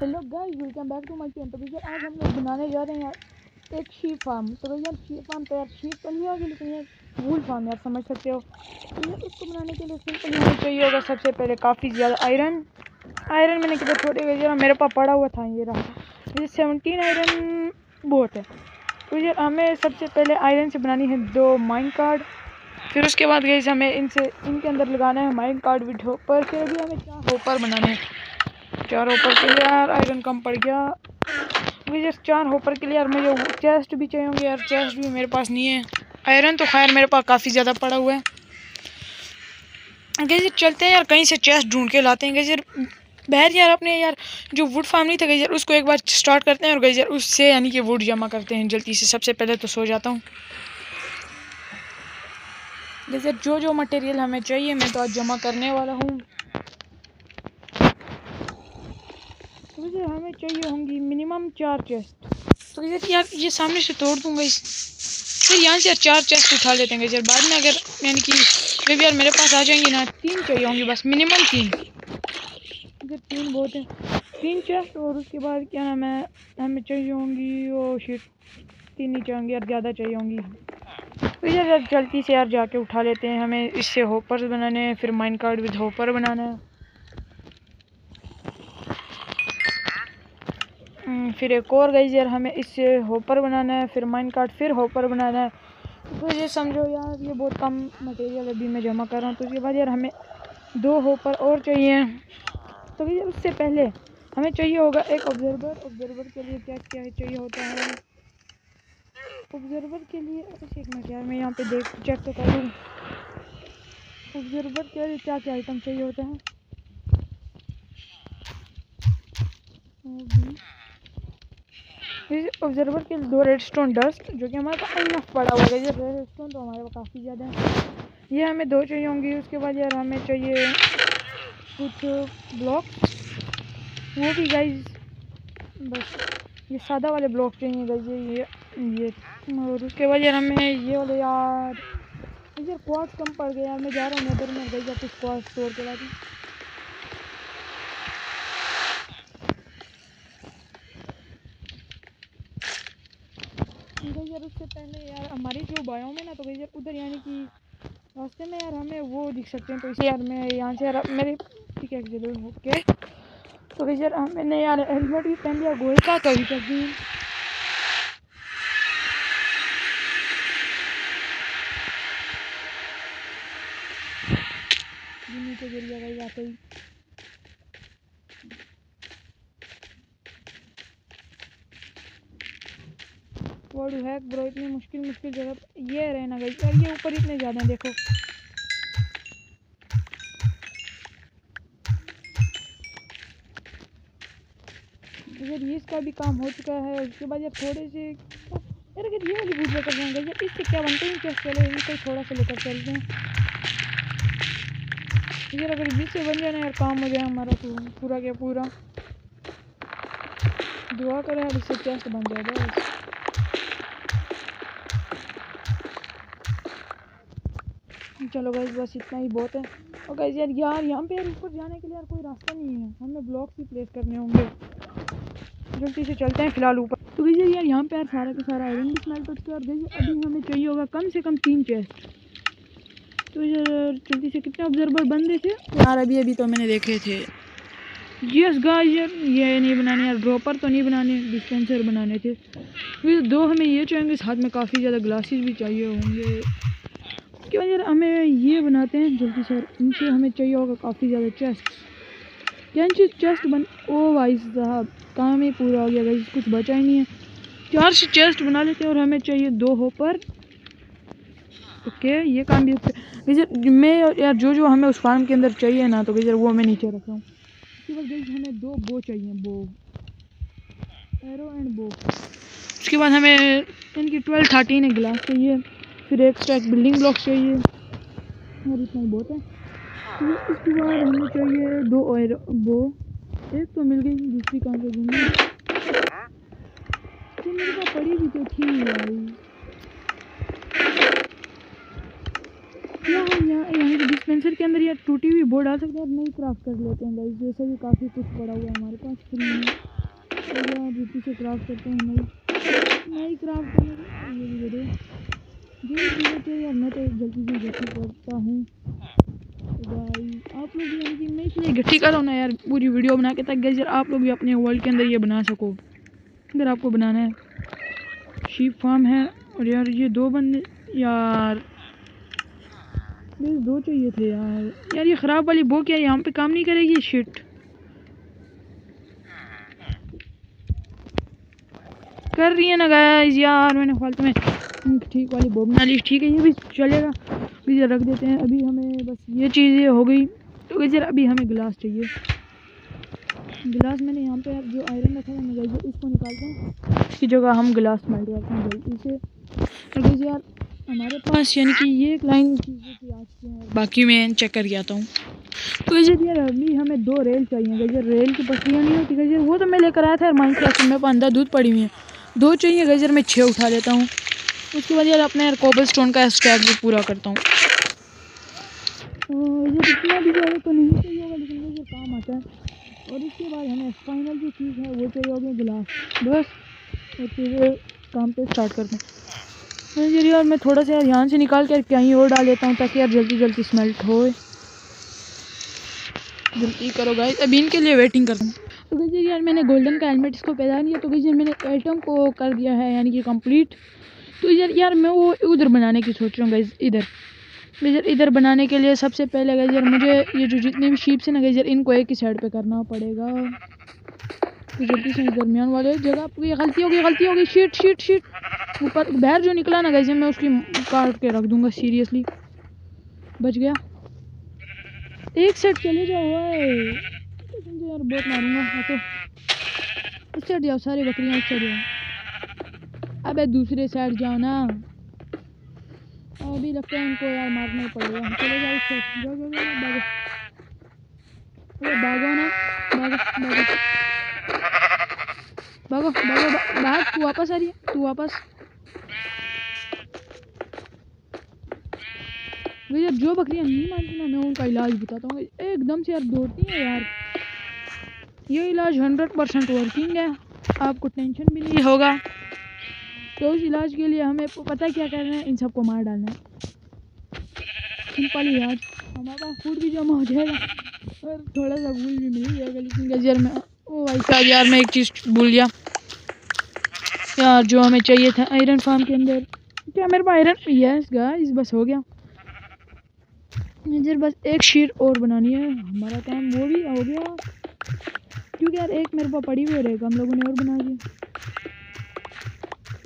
Hello guys welcome back to my channel तो भैया, आज हम लोग बनाने जा रहे हैं यार एक शीप फार्म तो भैया शीप फार्म तो यार शीप तो नहीं होगी लेकिन ये वूल फार्म यार समझ सकते हो। तो इसको बनाने के लिए सिंपल हमें चाहिए होगा सबसे पहले काफ़ी ज़्यादा आयरन आयरन मैंने कितने छोटे गए जरा, मेरे पास पड़ा हुआ था ये रहा। ये सेवनटीन आयरन बहुत है। तो यार हमें सबसे पहले आयरन से बनानी है दो माइन कार्ड फिर उसके बाद गई हमें इनसे, इनके अंदर लगाना है माइन कार्ड विद होपर फिर अभी हमें चार होपर बनाने हैं? चार होपर के लिए यार आयरन कम पड़ गया। मुझे चार होपर के लिए यार, मुझे चेस्ट भी चाहिए होंगे यार चेस्ट भी मेरे पास नहीं है। आयरन तो खैर मेरे पास काफ़ी ज़्यादा पड़ा हुआ है। गैजर, चलते हैं यार, कहीं से चेस्ट ढूंढ के लाते हैं। गैजर, बहर यार, अपने यार, जो वुड नहीं था, गैजर, उसको एक बार स्टार्ट करते हैं और गैजर, उससे यानी कि वुड जमा करते हैं जल्दी से। सबसे पहले तो सो जाता हूँ। गैजर जो जो मटेरियल हमें चाहिए, मैं तो आज जमा करने वाला हूँ। मुझे हमें चाहिए होंगी मिनिमम चार चेस्ट तो यार यार ये सामने से तोड़ दूँगा इस फिर यहाँ से यार चार चेस्ट उठा लेते हैं यार बाद में अगर यानी कि जब यार मेरे पास आ जाएँगी ना तीन चाहिए होंगी बस मिनिमम तीन। इधर तीन बहुत है। तीन चेस्ट और उसके बाद क्या नाम है हमें चाहिए होंगी वो शीट तीन ही चाहिए यार ज़्यादा चाहिए होंगी। तो यार जल्दी से यार जाके उठा लेते हैं हमें इससे होपर्स बनाने हैं फिर माइन कार्ड विद होपर बनाना है। फिर एक और गई यार, हमें इससे होपर बनाना है, फिर माइन कार्ड फिर होपर बनाना है। तो ये समझो यार, ये बहुत कम मटेरियल अभी मैं जमा कर रहा हूँ तो उसके बाद यार हमें दो होपर और चाहिए। तो यार उससे पहले हमें चाहिए होगा एक ऑब्जर्वर ऑब्जर्वर के लिए क्या क्या चाहिए होता है? ऑब्जर्वर के लिए एक मिनट यार मैं यहाँ पे देख चेक तो करूँ ऑब्जर्वर के लिए क्या क्या आइटम चाहिए होते हैं? ऑब्जर्वर के दो रेड स्टोन डस्ट जो कि हमारे पास इनफ पड़ा हुआ है। ये रेड स्टोन तो हमारे पास काफ़ी ज़्यादा है। ये हमें दो चाहिए होंगी, उसके बाद यार हमें चाहिए कुछ ब्लॉक वो भी गाइज़ बस ये सादा वाले ब्लॉक चाहिए गाइज़ ये ये और उसके बाद यार हमें ये वाले यार यार क्वार्ट्स कम पड़ गया मैं जा रहा हूँ नदर में गई कुछ क्वार्ट्स स्टोर के बाद यार उससे पहले यार, हमारी जो बायों में ना तो यार उधर यानी कि रास्ते में यार हमें वो दिख सकते हैं तो इसे यार मैं यहाँ से यार, मेरे ठीक है ज़रूर ओके तो भाई यार मैंने यार हेलमेट भी पहन लिया, गोल का कभी कभी नीचे गिर गया भाई आते वर्ड हैक ब्रो, इतनी मुश्किल मुश्किल जगह ये रहना गई यार ये ऊपर इतने ज़्यादा देखो। यार ये इसका भी काम हो चुका है, उसके बाद यार थोड़े से यार अगर ये वाली बूट लेकर जाएँगे यार इससे क्या बनते हैं? क्या चलो, इनको थोड़ा सा लेकर चलते हैं। यार, अगर जिससे बन जाए ना यार, काम हो जाए हमारा तो पूरा क्या पूरा। दुआ करें यार, इससे चेस्ट बन जाएगा चलो गैस बस इतना ही बहुत है। और गैस यार यार, यहाँ पे यार ऊपर जाने के लिए यार कोई रास्ता नहीं है। हमें ब्लॉक्स ही प्लेस करने होंगे। जल्दी से चलते हैं फ़िलहाल ऊपर। तो गई यार, यहाँ पे यार सारा का सारा आयरन भी स्मेल्ट हो और गई अभी हमें चाहिए होगा कम से कम तीन चेस्ट तो यार, जल्दी से कितने ऑब्जर्वर बन रहे थे? यार, अभी अभी तो मैंने देखे थे। यस गाइस यार, ये नहीं बनाने, यार ड्रॉपर तो नहीं बनाने डिस्पेंसर बनाने थे। दो हमें ये चाहिए साथ में काफ़ी ज़्यादा ग्लासेस भी चाहिए होंगे। उसके बाद यार हमें ये बनाते हैं, जल्दी से। इनसे हमें चाहिए होगा काफ़ी ज़्यादा चेस्ट इनसे चेस्ट बन, ओ भाई साहब, काम ही पूरा हो गया भाई कुछ बचा ही नहीं है। चार से चेस्ट बना लेते हैं और हमें चाहिए दो होपर ओके ये काम भी गजर मैं यार जो जो हमें उस फार्म के अंदर चाहिए ना तो गजर वो मैं नीचे रखा हूँ। उसके बाद गई हमें दो बो चाहिए बो एरो एंड बो उसके बाद हमें इनकी ट्वेल्व थर्टीन है गिलास चाहिए। फिर एक स्टैक बिल्डिंग ब्लॉक चाहिए। और इतना बहुत है। तो इसके बाद हमें चाहिए दो और वो एक तो मिल गई, दूसरी कहाँ से घूमने तो मेरे पास पड़ी भी तो थी यार यहाँ यहाँ यहाँ डिस्पेंसर के अंदर यार टूटी हुई बोर्ड आ सकते हैं और नहीं क्राफ्ट कर लेते हैं गाइस जैसे भी काफ़ी कुछ पड़ा हुआ है हमारे पास। फ्री में जल्दी से क्राफ्ट करते हैं नई। नई क्राफ्ट करने की ये भी जो चीज़ें यार मैं तो जल्दी से जल्दी करता हूँ। तो आप लोग भी मैं इसलिए गट्ठी कर ना यार, पूरी वीडियो बना के ताकि यार आप लोग भी अपने वर्ल्ड के अंदर ये बना सको। अगर आपको बनाना है शीप फार्म है, और यार ये दो बंदे, यार दो चाहिए थे यार। यार ये ख़राब वाली बो क्या यहाँ पे काम नहीं करेगी शिट कर रही है ना गाइस यार, मैंने फालतू में ठीक वाली बो बना ली ठीक है ये भी चलेगा। भी रख देते हैं अभी हमें बस ये चीज़ें हो गई। तो यार अभी हमें गिलास चाहिए। गिलास मैंने यहाँ पे जो आयरन रखा है मैं इसको निकालते हैं। इसकी जगह हम गिलास मेल्ट करते हैं जल्दी से तो यार हमारे पास यानी कि ये एक लाइन चीज़ें थी आज की बाकी मैं चेक कर आता हूँ। तो गजर यार अभी हमें दो रेल चाहिए गजर रेल की पटरियाँ नहीं होती गजर वो तो मैं लेकर आया था माइंड क्लास में अंदर दूध पड़ी हुई है। दो चाहिए गजर मैं छः उठा लेता हूँ। उसके बाद यार अपने कोबल स्टोन का स्टैक भी पूरा करता हूँ। ये इतना भी ज़्यादा तो नहीं चाहिए होगा, लेकिन मुझे काम आता है, और इसके बाद हमें फाइनल जो चीज़ है, वो चाहिए होगी गिलास बस, और फिर काम पे स्टार्ट करते हैं। यार यार, मैं थोड़ा सा यार यहाँ से निकाल कर कहीं और डाल देता हूँ, ताकि यार जल्दी जल्दी स्मेल्ट हो। जल्दी करो गाइस अभी इनके लिए वेटिंग करता हूँ। तो गजर यार, मैंने गोल्डन का हेलमेट इसको पहना दिया तो गजर मैंने आइटम को कर दिया है, यानी कि कंप्लीट तो यार यार मैं वो उधर बनाने की सोच रहा हूँ गैस इधर। गजर इधर बनाने के लिए सबसे पहले गजर मुझे ये जो जितने भी शीप्स हैं ना गजर इनको एक ही साइड पे करना पड़ेगा। तो जल्दी से दरमियान वाले जगह ये गलती होगी गलती होगी। शीट शीट शीट ऊपर बाहर जो निकला ना गैसे मैं उसकी काट के रख दूँगा सीरियसली बच गया। एक सेट चले जाओ यार, बहुत मारूँगा तो इस जाओ, सारी बकरियाँ इस साइड जाओ। अबे दूसरे साइड जाओ ना अभी लगता है उनको यार मारना ही पड़ेगा। चले जाओ उस जाओ जाओ जाओ भागो। अरे भागो ना, भागो भागो। भागो भागो, भाग। तू वापस आ रही है, तू वापस। भैया जो बकरियाँ नहीं मानती ना, मैं उनका इलाज बताता हूँ। एकदम से यार दौड़ती हैं यार। ये इलाज हंड्रेड परसेंट वर्किंग है। आपको टेंशन भी नहीं होगा। तो उस इलाज के लिए हमें पता क्या करना है? इन सबको मार डालना है। सिंपल इलाज हमारे पास फ़ूड भी जमा हो जाएगा। और थोड़ा सा भूल भी मिल जाएगा लेकिन गजर में। ओ भाई साहब यार, मैं एक चीज़ भूल गया। यार, जो हमें चाहिए था आयरन फार्म के अंदर। क्या मेरे पास आयरन यस गाइस बस हो गया। मुझे बस एक शीर और बनानी है। हमारा काम वो भी हो गया। क्योंकि यार, एक मेरे पास पड़ी हुई रहेगा हम लोगों ने और बना दिया।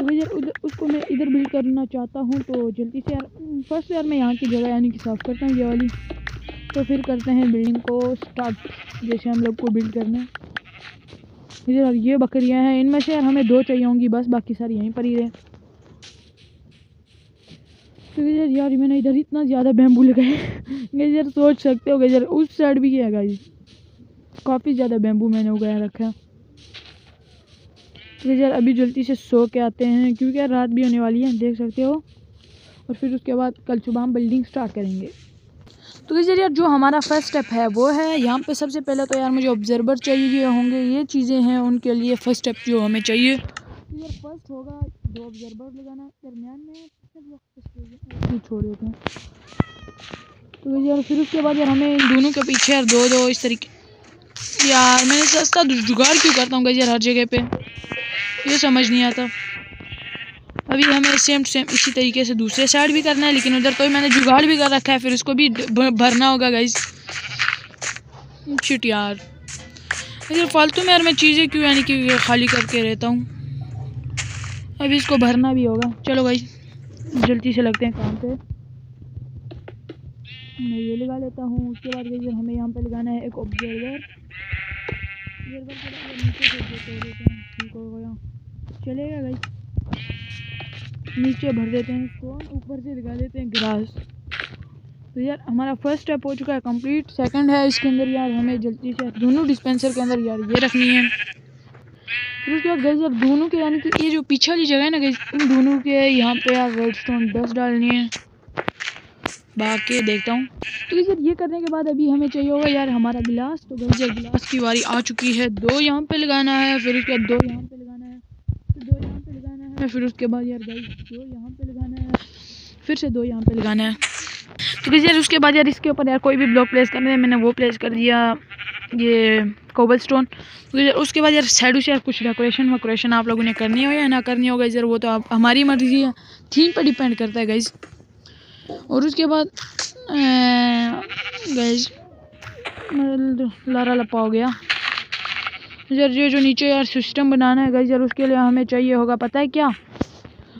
तो भैया, उधर, उसको मैं इधर बिल्ड करना चाहता हूँ तो जल्दी से यार, फ़र्स्ट यार मैं यहाँ की जगह यानी कि साफ़ करता हूँ, ये वाली। तो फिर करते हैं बिल्डिंग को स्टार्ट जैसे हम लोग को बिल्ड करना है। इधर यार, ये बकरियाँ हैं, इनमें से यार हमें दो चाहिए होंगी, बस बाकी सारी यहीं पर ही रहे। तो यार यार, मैंने इधर इतना ज़्यादा बैम्बू लगाए यार सोच सकते हो यार उस साइड भी है गाइस काफ़ी ज़्यादा बैम्बू मैंने उगाया रखा है। तो यार अभी जल्दी से सो के आते हैं, क्योंकि यार रात भी होने वाली है, देख सकते हो। और फिर उसके बाद कल सुबह हम बिल्डिंग स्टार्ट करेंगे। तो इस यार जो हमारा फ़र्स्ट स्टेप है, वो है, यहाँ पे सबसे पहले तो यार मुझे ऑब्जर्वर चाहिए होंगे, ये चीज़ें हैं उनके लिए फ़र्स्ट स्टेप जो हमें चाहिए। तो यार फ़र्स्ट होगा दो ऑब्जर्वर लगाना, दरमियान में छोड़ देते हैं। तो यार, फिर उसके बाद यार हमें इन दोनों के पीछे यार दो दो इस तरीके यार, मैंने सस्ता जुगाड़ क्यों करता हूँ यार, हर जगह पे? ये समझ नहीं आता। अभी हमें सेम सेम इसी तरीके से दूसरे साइड भी करना है, लेकिन उधर तो मैंने जुगाड़ भी कर रखा है, फिर उसको भी भरना होगा गाइज़ शिट यार। इधर फालतू में यार मैं चीज़ें क्यों, यानी कि खाली करके रहता हूँ? अभी इसको भरना भी होगा। चलो भाई जल्दी से लगते हैं काम पे। मैं ये लगा लेता हूँ, उसके बाद गई हमें यहाँ पे लगाना है एक ऑब्जर्वर ठीक हो गया। चलेगा भाई। नीचे भर देते हैं इसको ऊपर से लगा देते हैं ग्रास तो यार, हमारा फ़र्स्ट स्टेप हो चुका है कंप्लीट सेकंड है इसके अंदर यार, हमें जल्दी से दोनों डिस्पेंसर के अंदर यार ये रखनी है। फिर उसके बाद गई यार दोनों के, यानी कि ये जो पीछे वाली जगह है ना गई इन दोनों के यहाँ पे यार रेड स्टोन डस्ट डालनी है। बाकी देखता हूँ। तो यार, ये करने के बाद अभी हमें चाहिए होगा यार हमारा गिलास तो गई गिलास की बारी आ चुकी है। दो यहाँ पे लगाना है, फिर उसके बाद दो यहाँ पे है, फिर उसके बाद यार गाइस दो यहाँ पे लगाना है, फिर से दो यहाँ पे लगाना है। तो गाइस यार उसके बाद यार इसके ऊपर यार कोई भी ब्लॉक प्लेस करना है, मैंने वो प्लेस कर दिया, ये कोबल स्टोन तो उसके बाद यार साइडों से यार कुछ डेकोरेशन वोकोरेशन आप लोगों ने करनी हो या ना करनी हो गाइस यार वो तो आप, हमारी मर्ज़ी है थीम पर डिपेंड करता है गाइस और उसके बाद गाइस लारा लपा हो गया। यार, ये जो नीचे यार सिस्टम बनाना है गाइस यार, उसके लिए हमें चाहिए होगा, पता है क्या?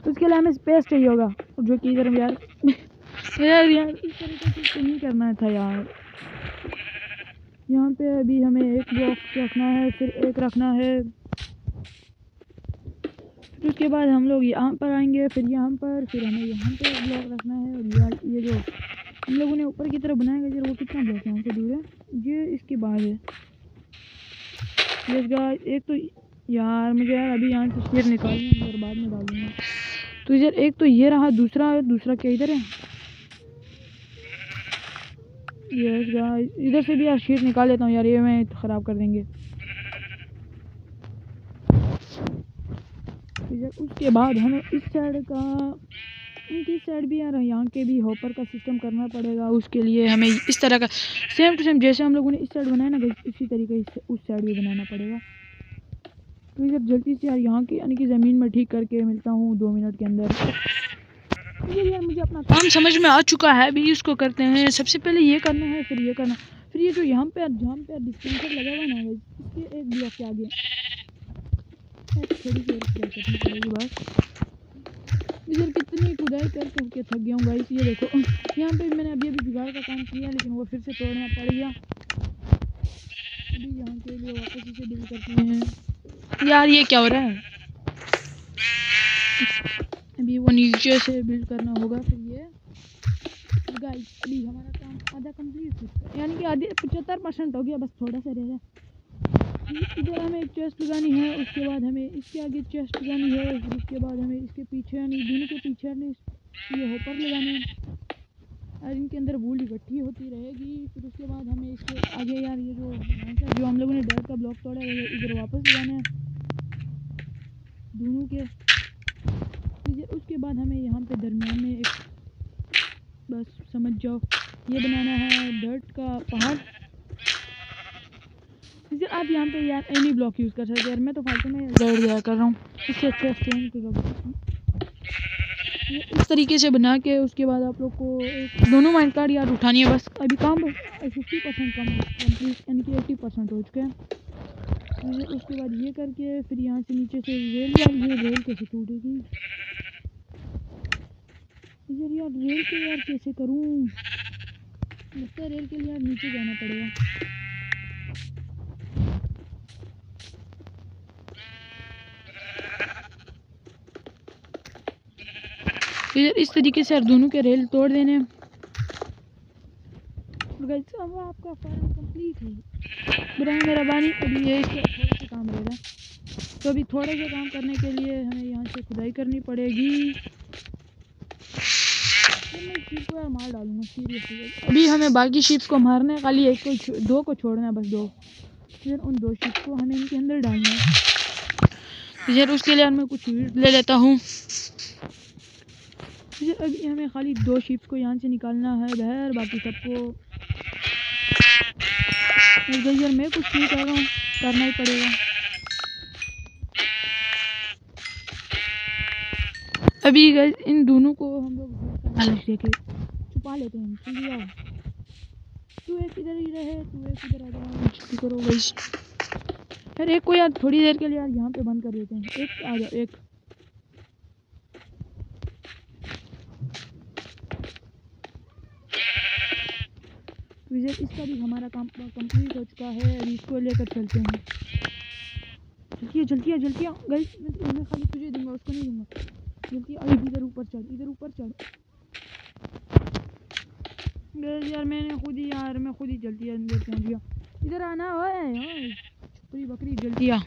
उसके लिए हमें स्पेस चाहिए होगा। जो कि इधर यार यार यार, इस तरीके से नहीं करना था यार। यहाँ पे अभी हमें एक बॉक्स रखना है, फिर एक रखना है। फिर उसके बाद हम लोग यहाँ पर आएँगे, फिर यहाँ पर, फिर हमें यहाँ पे ब्लॉक रखना है। और यार, ये जो हम लोगों ने ऊपर की तरफ़ बनाएगा यार, वो कितना ब्लॉक यहाँ से दूर है। ये इसके बाद है। यस गाइस एक तो यार, मुझे यार अभी यहाँ से शेर निकालना और बाद में डालूँगा। तो यार एक तो ये रहा, दूसरा दूसरा क्या इधर है? यस गाइस इधर से भी यार शीट निकाल लेता हूँ यार, ये मैं तो ख़राब कर देंगे। यार उसके बाद हमें इस साइड का इनकी साइड भी यार यहाँ के भी, हॉपर का सिस्टम करना पड़ेगा उसके लिए हमें इस तरह का सेम टू सेम जैसे हम लोगों ने इस साइड बनाया ना इसी तरीके से उस साइड भी बनाना पड़ेगा। तो इधर जल्दी से यार यहाँ की, यानी कि ज़मीन में ठीक करके मिलता हूँ दो मिनट के अंदर। यार मुझे अपना काम समझ में आ चुका है, अभी इसको करते हैं। सबसे पहले ये करना है, फिर ये करना, फिर ये जो यहाँ पे, जहाँ पे डिस्टेंसर लगा हुआ ना, इसके एक ब्लॉक के आगे। थोड़ी पड़ेगी बस। इधर कितनी खुदाई कर करके थक गया हूँ गाइस ये देखो। यहाँ पे मैंने अभी अभी जुगाड़ का काम किया, लेकिन वो फिर से तोड़ना पड़ गया। अभी यहाँ के लिए वापस इसे डील करते हैं। यार, ये क्या हो रहा है? अभी वो नीचे से बिल्ड करना होगा, फिर ये। गाइस अभी हमारा काम आधा कंप्लीट यानी कि आधे पचहत्तर परसेंट हो गया, बस थोड़ा सा रह गया। इधर हमें एक चेस्ट लगानी है, उसके बाद हमें इसके आगे चेस्ट लगानी है उसके बाद हमें इसके पीछे यानी दोनों के पीछे यानी ये होपर लगाने हैं। और इनके अंदर बूल इकट्ठी होती रहेगी, फिर उसके बाद हमें इसके आगे यार ये जो जो हम लोगों ने डर का ब्लॉक तोड़ा है इधर वापस लगाना है। दोनों के उसके बाद हमें यहाँ पे दरमियान में एक, बस समझ जाओ, ये बनाना है डर्ट का पहाड़। फिर आप यहाँ पे यार एनी ब्लॉक यूज़ कर सकते हैं। यार मैं तो फालतू में डर दिया कर रहा हूँ। इससे अच्छा स्टेन इस तरीके से बना के उसके बाद आप लोग को दोनों माइंड कार्ड यार उठानी है बस। अभी काम फिफ्टी परसेंट कम कंप्लीट यानी कि एट्टी परसेंट हो चुके हैं। उसके बाद ये करके फिर यहाँ से नीचे से रेल यार ये रेल कैसे टूटेगी? यार यार रेल के यार कैसे करूँ? लगता है रेल के लिए यार नीचे जाना पड़ेगा। यार इस तरीके से दोनों के रेल तोड़ देने। अब आपका फार्म कंप्लीट है। बुरा मेरा बानी अभी ये थोड़ा सा काम रहेगा। तो अभी थोड़े से काम करने के लिए हमें यहाँ से खुदाई करनी पड़ेगी। मैं यार मार डालूँगा सीरियसली अभी हमें बाकी शीप्स को मारना है खाली एक को दो को छोड़ना है बस दो। फिर उन दो शीप्स को हमें इनके अंदर डालना है। यार उसके लिए मैं कुछ ले लेता हूँ। अभी हमें खाली दो शीप्स को यहाँ से निकालना है। बहर, बाकी सबको। यार मैं कुछ नहीं कर रहा हूँ, करना ही पड़ेगा। अभी इन दोनों को हम लोग लेके छुपा लेते हैं तू एक इधर ही रहे, तू एक इधर आ जाओ करो, वही। यार एक को यार, थोड़ी देर के लिए यार यहाँ पे बंद कर देते हैं। एक आ जाओ, एक। विजय इसका भी हमारा काम कंप्लीट हो चुका है अभी इसको लेकर चलते हैं। जल्दी जल्दी जल्दी गई मैं खाली तुझे दूँगा, उसको नहीं दूँगा। जल्दी अभी इधर ऊपर चढ़, इधर ऊपर चढ़। यार मैंने खुद ही, यार मैं खुद ही जल्दी अंदर पहुँच गया। इधर आना ओए। छुपरी बकरी, जल्दी आ।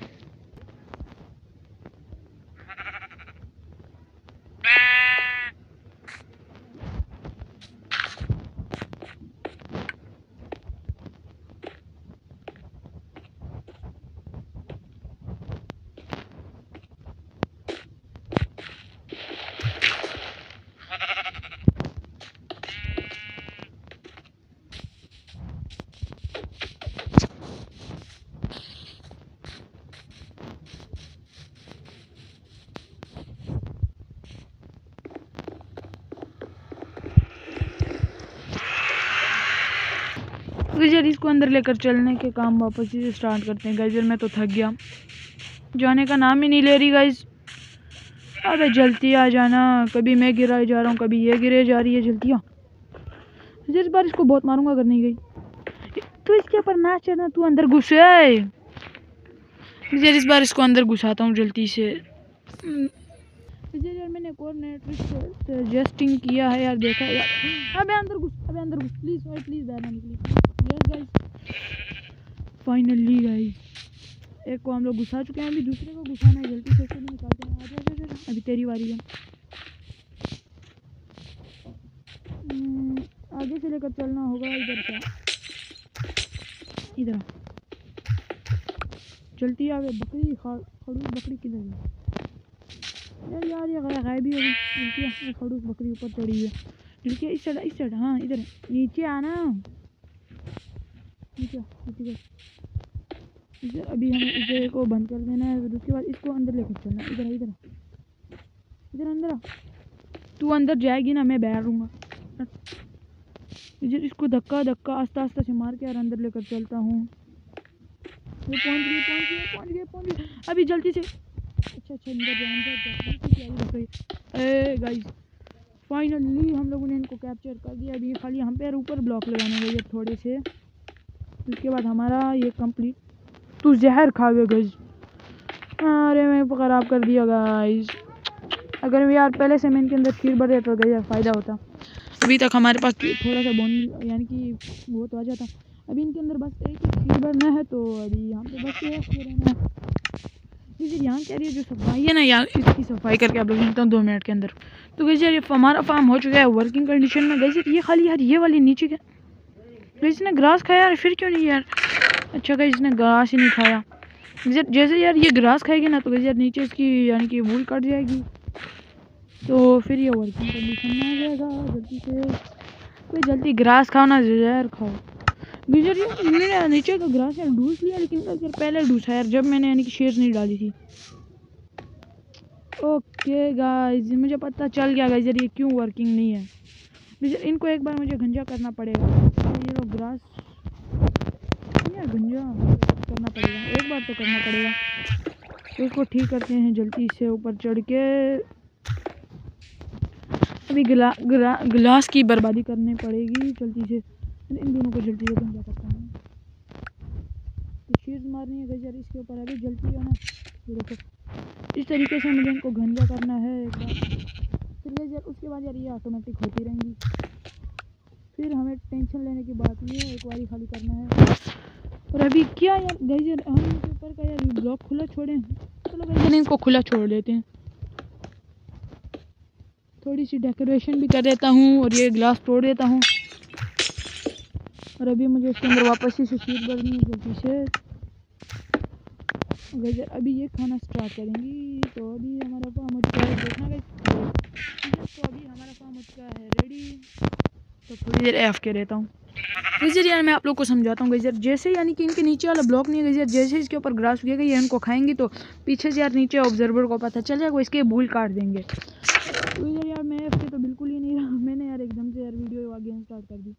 गजर इसको अंदर लेकर चलने के काम वापस से स्टार्ट करते हैं। गजर मैं तो थक गया। जाने का नाम ही नहीं ले रही गाइज़ अरे जल्दी आ जाना। कभी मैं गिरा जा रहा हूँ, कभी ये गिरे जा रही है। जल्दी आ। इस बार इसको बहुत मारूँगा अगर नहीं गई। तो इसके ऊपर ना चढ़ना तू अंदर घुस इस बार इसको अंदर घुसाता हूँ जल्दी से। मैंने नया ट्रिक सजेस्टिंग किया है यार देखा यार। अबे अंदर घुस अबे अंदर घुस प्लीज़ भाई प्लीज़ बाहर निकली यस गाइस फाइनली गाइस एक को हम लोग घुसा चुके हैं अभी दूसरे को घुसाना है जल्दी से उसको निकालते हैं। आ जा जा अभी तेरी बारी है। हम्म, आगे से लेकर चलना होगा इधर का इधर चलती आ गई बकरी खड़ूस बकरी किधर है? यार यार, ये गायब ही होगी लड़कियाँ खड़ूस बकरी ऊपर चढ़ी है। लड़कियाँ इस साइड इस साइड हाँ इधर, नीचे आना। नीचे नीचे इधर अभी हम इधर को बंद कर देना है, फिर उसके बाद इसको अंदर लेकर चलना इधर इधर। इधर, अंदर तू अंदर जाएगी ना, मैं बैठूँगा इधर इसको धक्का धक्का, आस्ता आस्ता से मार के यार अंदर लेकर चलता हूँ। पहुँच गई पहुँच गई पहुँच गई गई। अभी जल्दी से अच्छा अच्छा अंदर गाइस फाइनली हम लोगों ने इनको कैप्चर कर दिया। अभी खाली हम पे ऊपर ब्लॉक लगाने गए थोड़े से। उसके बाद हमारा ये कंप्लीट तू जहर खा गए गज अरे, मैं ख़राब कर दिया गाइस अगर यार पहले से मैं इनके अंदर खीर भर देता तो यार फ़ायदा होता। अभी तक हमारे पास थोड़ा सा बोन यानी कि वो तो आ जाता अभी इनके अंदर बस एक खीर भरना है तो अभी यहाँ पे बस ये रहना है। जैसे यहाँ कह रही है जो सफ़ाई है ना यहाँ इसकी सफ़ाई करके आप लोग मिलता हूँ दो मिनट के अंदर। तो गई यार हमारा फार्म हो चुका है वर्किंग कंडीशन में। गई ये खाली यार, ये वाली नीचे क्या? गई इसने ग्रास खाया यार, फिर क्यों नहीं यार? अच्छा गई इसने ग्रास ही नहीं खाया। जैसे यार ये ग्रास खाएगी ना तो गई यार नीचे इसकी, यानी कि वूल कट जाएगी। तो फिर ये वर्किंग कंडीशन में आ जाएगा। जल्दी से, कोई जल्दी ग्रास खाओ ना, जहर खाओ। गुजर मैंने नीचे का ग्रास यार ढूस लिया लेकिन यार पहले ढूसा यार जब मैंने यानी कि शेर नहीं डाली थी। ओके गाइस मुझे पता चल गया गाइस यार ये क्यों वर्किंग नहीं है। गुजर इनको एक बार मुझे गंजा करना पड़ेगा। ये लोग ग्रास यार गंजा करना पड़ेगा एक बार तो करना पड़ेगा। तो इसको ठीक करते हैं जल्दी से ऊपर चढ़ के। अभी गिला, गिला, गिलास की बर्बादी करनी पड़ेगी जल्दी से। इन दोनों को जल्दी से गंजा करता हूँ। तो शीर्स मारनी है गजर इसके ऊपर अभी जल्दी है ना, ये देखो। इस तरीके से मुझे इनको गंजा करना है एक बार। फिर गजर उसके बाद यार ये ऑटोमेटिक होती रहेंगी। फिर हमें टेंशन लेने की बात नहीं है, एक बार खाली करना है। और अभी क्या यार, गजर हम इनके ऊपर का यार ब्लॉक खुला छोड़ें चलो गजर इनको खुला छोड़ देते हैं। थोड़ी सी डेकोरेशन भी कर देता हूँ और ये ग्लास तोड़ देता हूँ। और अभी मुझे इसके अंदर वापस से शीट भरनी है जल्दी से गजर, अभी ये खाना स्टार्ट करेंगी। तो अभी हमारा फार्म हो चुका है। देखना तो अभी हमारा फार्म हो चुका है रेडी तो थोड़ी देर एफ़ के रहता हूँ। गजर यार, मैं आप लोग को समझाता हूँ, गजर। जैसे यानी कि इनके नीचे वाला ब्लॉक नहीं है, गजर। जैसे इसके ऊपर ग्रास उगेगा, ये इनको खाएँगी तो पीछे से यार नीचे ऑब्जर्वर को पता चल जाएगा इसके भूल काट देंगे। तो यार, मैं एफ़ के तो बिल्कुल ही नहीं रहा। मैंने यार एकदम से यार वीडियो आगे स्टार्ट कर दी।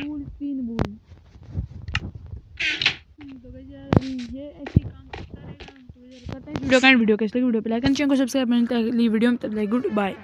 बूल तो ये ऐसे काम करता रहेगा तो हैं। वीडियो कैसे लगी, वीडियो पे लाइक एंड चैनल को सब्सक्राइब मिलता है अगली वीडियो में तब गुड बाय।